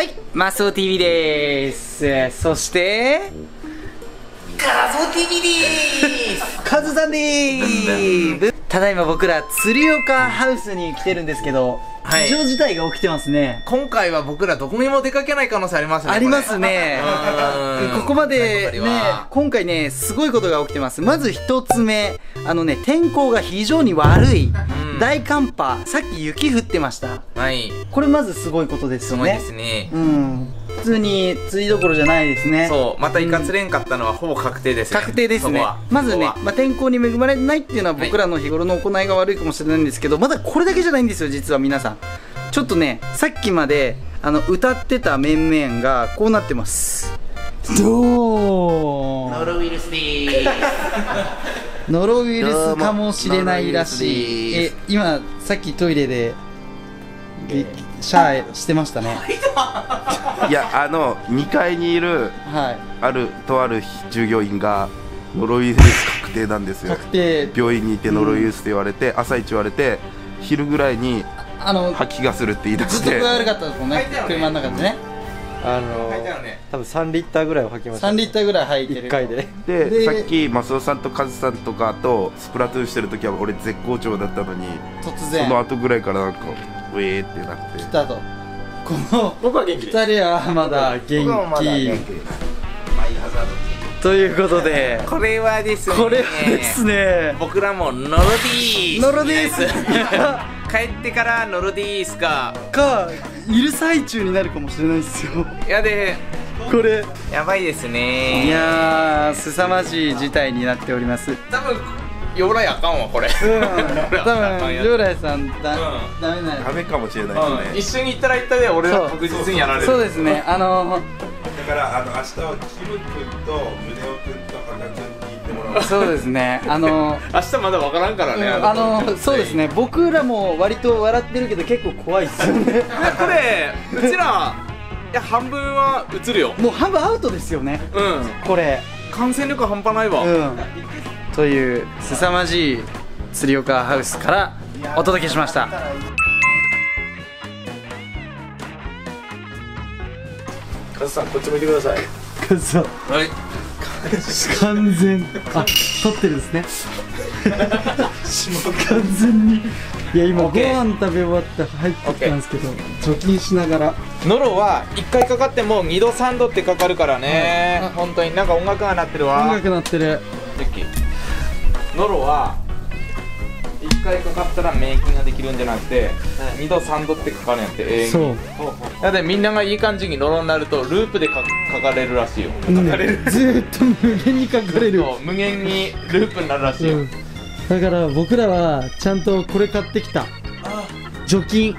はい。マスオ TV です。そしてカズオ TV で す。カズさんです。ただいま僕ら釣り岡ハウスに来てるんですけどはい。異常事態が起きてますね。今回は僕らどこにも出かけない可能性ありますね。ありますね。うん。ここまでねは。今回ねすごいことが起きてます。まず一つ目。あのね天候が非常に悪い、うん大寒波さっき雪降ってました。はい。これまずすごいことですよね。すごいですね。うん。普通に釣りどころじゃないですね。そう。またイカ釣れんかったのはほぼ確定ですね。確定ですね。まずねまあ、天候に恵まれないっていうのは僕らの日頃の行い。が悪いかもしれないんですけどまだこれだけじゃないんですよ実は皆さん。ちょっとねさっきまであの歌ってた面々がこうなってます。どうノロウイルスでーす ノロウイルスかもしれないらしい。え今さっきトイレでぎシャーしてましたね。いやあの2階にいるはい。あるとある従業員がノロウイルス確定なんですよ。確定。病院にいてノロウイルスって言われて朝一言われて昼ぐらいにあの吐きがするって言い出ずっとして具合悪かったですもんね。ね車の中でね。あの書いてあるね。多分3リッターぐらいは吐きました。3リッターぐらい入ってる。1回で。ででさっきマスオさんとカズさんとかとスプラトゥーンしてる時は俺絶好調だったのに突然。その後ぐらいからなんかウェーってなって。来たと。この僕は元気2人はまだ元気。気ですマイハザードということでこれはですね。これはですね。僕らもノロディース。ノロディース。帰ってからノロディースか。かいる最中になるかもしれないですよ。やでこれ。やばいですね。いやー凄まじい事態になっております。うん多分ヨーライあかんわこれ。多分両来さんだ、うん。ダメなダメかもしれないうんですね。一緒に行ったら行ったで俺は確実にやられる。そうですね。あのだからあの明日はキム君と宗男君と羽田君そうですね。あの明日まだわからんからねあのそうですね。僕らも割と笑ってるけど結構怖いっすよね。これうちらいや半分は映るよ。もう半分アウトですよね。うん。これ。感染力半端ないわ、うん。という凄まじい釣り岡ハウスからお届けしました。カズさんこっち向いてください。そうはい完全。あ撮ってるんですね。完全に。いや今ご飯食べ終わって入ってきたんですけど除菌しながら。ノロは1回かかっても2度3度ってかかるからね、はい。本当に。なんか音楽が鳴ってるわ。音楽鳴ってる。ノロは1回かかったら免疫ができるんじゃなくて、2度3度ってかかるんやって永遠に。そう。だってみんながいい感じにノロになるとループでかかかれるらしいよ。うん。ずーっと無限に書かれる。そう無限にループになるらしいよ、うん。だから僕らはちゃんとこれ買ってきた。除菌。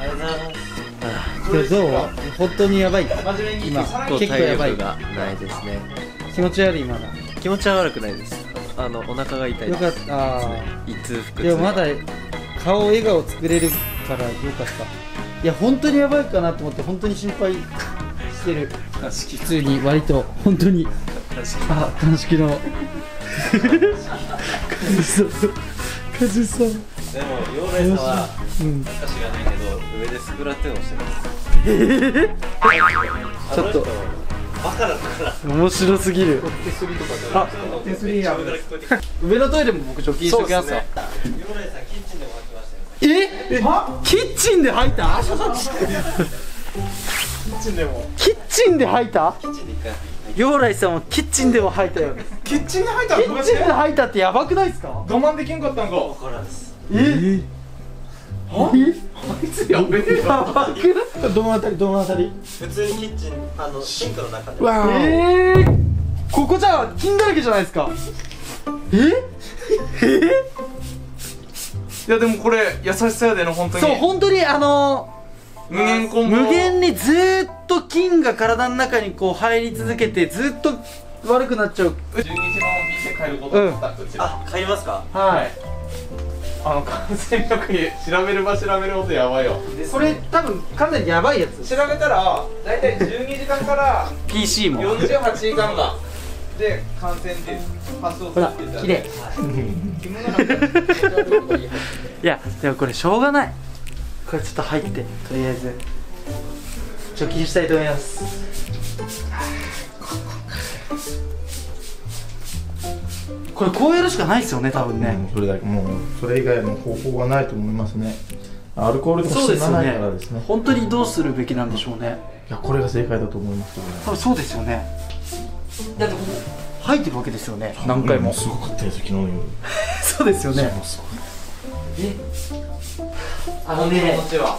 ありがとうございます。これどう本当にやばい。真面目に今結構やばい。がないですね。気持ち悪いまだ。気持ちは悪くないですあのお腹が痛いよです。かった。あ胃痛腹痛ーでもまだ顔笑顔作れるからよかった。いや本当にやばいかなと思って本当に心配してる。普通に割と本当に。あ鑑識の。カズさんカズさんでも陽来さんはうん。私がないけど上でスプラトゥーンをしてます。ちょっとバカだから面白すぎる。あ手すりやから聞こえてきた上のトイレも僕除菌しときますわ。陽来さんキッチンでも吐きましたよえ？キッチンで吐いた？キッチンでも。キッチンで吐いた？キッチンで一回陽来さんはキッチンでも吐いたよキッチンに入ったキッチンで吐いたってやばくないですか？我慢できんかったんか。わからんです。え？あいつやべえよやばくな。いどのあたりどのあたり普通にキッチンあのシンクの中で。わえー、ここじゃあ金だらけじゃないですか。え？え？いやでもこれ優しさやでの本当に。そう本当にあの無限コンボ。無限にずーっと菌が体の中にこう入り続けてずーっと悪くなっちゃう。12時の便で帰ることになった、うちら。あ帰りますか？はいあの感染力調べれば調べるほどやばいよこれ多分かなりやばいやつ。調べたら大体12時間から PC も。48時間がで感染で発送ほら綺麗。いやでもこれしょうがない。これちょっと入ってとりあえず貯金したいと思いますこれこうやるしかないですよね多分ね、それだけもうそれ以外の方法はないと思いますね。アルコールでも死なないからですね。本当にどうするべきなんでしょうね。いやこれが正解だと思いますけどね。多分そうですよね。だってここ吐いてるわけですよね。何回も、すごかったです昨日の夜。そうですよね。え？あのね。こっちは。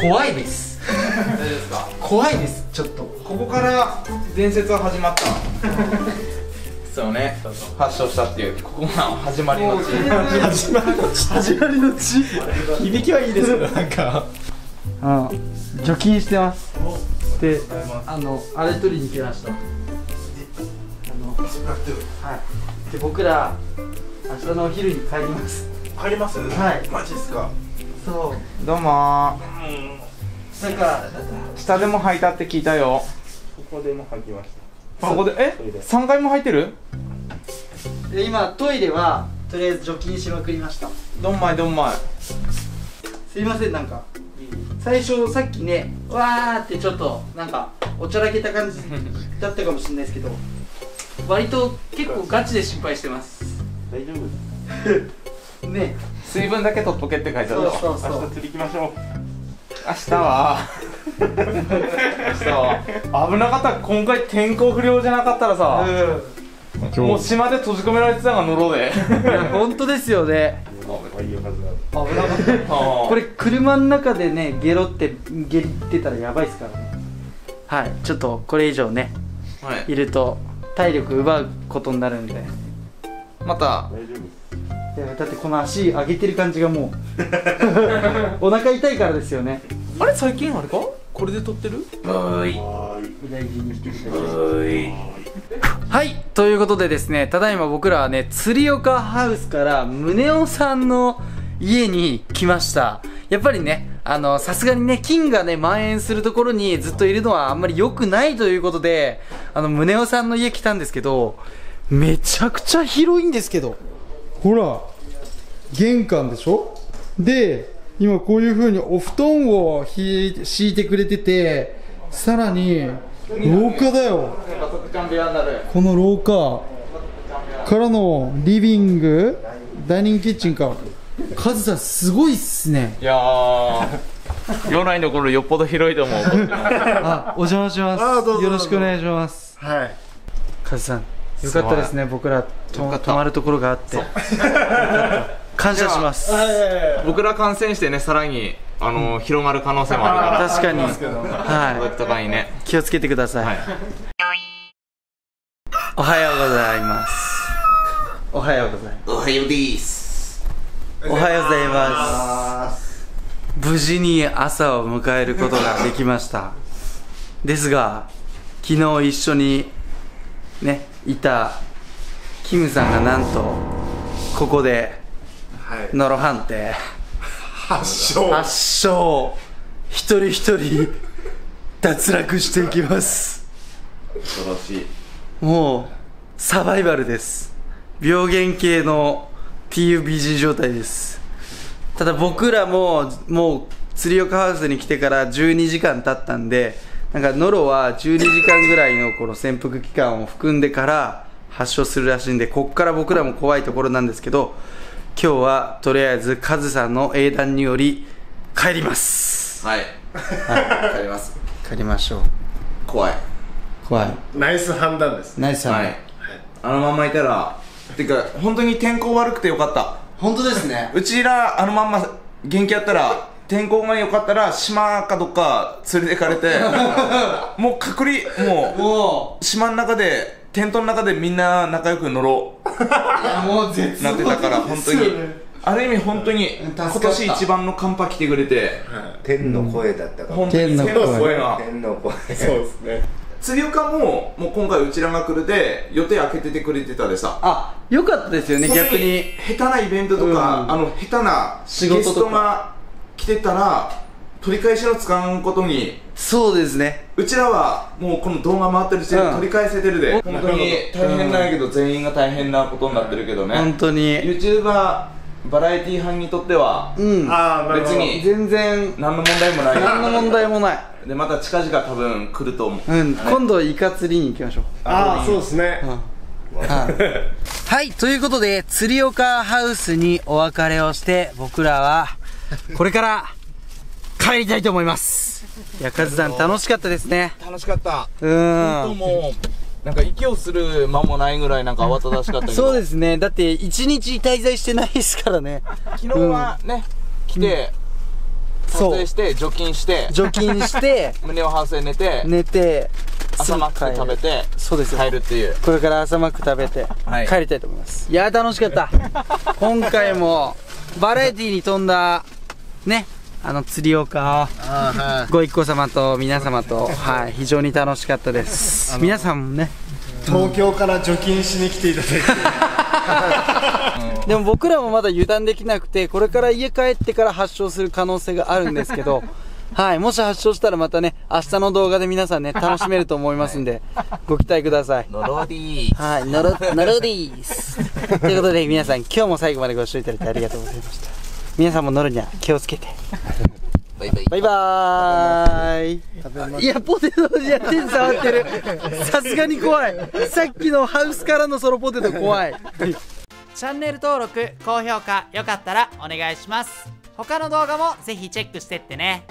怖いです。大丈夫ですか？怖いですちょっと。ここから伝説は始まったそうね。発症したっていう。ここが始まりの地。始まりの地。始まりの地。響きはいいですよ。なんか。うん除菌してます。であのあれ取りに来ました。あのはい。で僕ら明日のお昼に帰ります。入ります？はい。マジっすか？そう。どうも。なんか下でも履いたって聞いたよ。ここでも履きましそこでえ？三回も履いてる？で今トイレはとりあえず除菌しまくりました。どんまいどんまい。すいませんなんか。最初さっきねわーってちょっとなんかおちゃらけた感じ だったかもしれないですけど割と結構ガチで心配してます。た大丈夫 ね。水分だけ取っとけって書いてあるよそうそうそう。明日釣り行きましょう。明日は 明日は危なかった今回天候不良じゃなかったらさ、もう今日。島で閉じ込められてたがノロで。いや本当ですよね。いいはずだ危なかった。これ車の中でねゲロってゲリってたらやばいですからね。はいちょっとこれ以上ねはい。いると体力奪うことになるんで。また。大丈夫いやだってこの足上げてる感じがもう。お腹痛いからですよね。あれ最近あれか？これで撮ってる？はい。はい。ということでですねただいま僕らはね釣岡ハウスから宗男さんの家に来ました。やっぱりねあのさすがにね菌がね蔓延するところにずっといるのはあんまり良くないということであの宗男さんの家来たんですけどめちゃくちゃ広いんですけど。ほら玄関でしょ？で今こういう風にお布団を敷いてくれててさらに廊下だよ。この廊下。からのリビング。ダイニングキッチンか。カズさんすごいっすね。いやー。夜来の頃よっぽど広いと思う。あお邪魔します。あどうぞどうぞ。よろしくお願いします。はい。カズさんよかったですね僕ら。泊まるところがあって。よかった感謝します。僕ら感染してねさらにあの、広まる可能性もあるから。確かに。家は族とかにね。い気をつけてください、はい。おはようございます。おはようございます。おはようです。おはようございます。無事に朝を迎えることができました。ですが昨日一緒にねいたキムさんがなんとここではい。ノロ判定。発症圧勝一人一人脱落していきます。恐ろしい。もうサバイバルです。病原系の PUBG 状態です。ただ僕らももう釣り岡ハウスに来てから12時間経ったんでなんかノロは12時間ぐらいのこの潜伏期間を含んでから発症するらしいんでこっから僕らも怖いところなんですけど今日はとりあえずカズさんの英断により帰ります。はい。帰ります。帰りましょう。怖い。怖い。ナイス判断です。ナイスさん、はい。あのまんまいたらてか本当に天候悪くてよかった。本当ですね。うちらあのまんま元気やったら天候が良かったら島かどっか連れてかれて もう隔離ももう。島の中でテントの中でみんな仲良く乗ろうもう絶なってたから本当に。ある意味本当に今年一番の寒波来てくれて天の声だったかも本当に天の声。天の声が。天の声。そうですね。釣り岡ももう今回うちらが来るで予定開けててくれてたでさ。あよかったですよね逆に。下手なイベントとか、うん。あの下手な仕事とか。ゲストが来てたら取り返しのつかんことに。そうですね。うちらはもうこの動画回ってるし、うん。取り返せてるで。本当に。大変なんやけど、全員が大変なことになってるけどね、本当に。YouTuber バラエティ班にとってはうん。あ別に全然。何の問題もない。何の問題もない。でまた近々多分来ると思う。うん、今度イカ釣りに行きましょう。ああそうですね。はい、ということで、釣り岡ハウスにお別れをして、僕らは、これから、帰りたいと思います。いや、カズさん楽しかったですね。楽しかったう本当ん。もうなんか息をする間もないぐらいなんか慌ただしかったけど そうですね。だって、一日滞在してないですからね。昨日はね、来て撮そう影して除菌して除菌して、胸をハウスで寝て寝て、朝マック食べてそうですよ。帰るっていうこれから朝マック食べてはい帰りたいと思います、い、やー楽しかった今回もバラエティに富んだねあの釣り岡ご一行様と皆様と、はい、非常に楽しかったです。皆さんもね。東京から除菌しに来ていただいて。でも僕らもまだ油断できなくてこれから家帰ってから発症する可能性があるんですけど はい、もし発症したらまたね明日の動画で皆さんね楽しめると思いますんで、ご期待ください。ノロディーはい、ノロ、ノロでーす。ということで、皆さん、今日も最後までご視聴いただいてありがとうございました。皆さんもノロには気をつけて。バイバイバイバーイ。いや、ポテトじゃ手に触ってる。さすがに怖い。さっきのハウスからのソロポテト怖い。チャンネル登録高評価よかったらお願いします他の動画もぜひチェックしてってね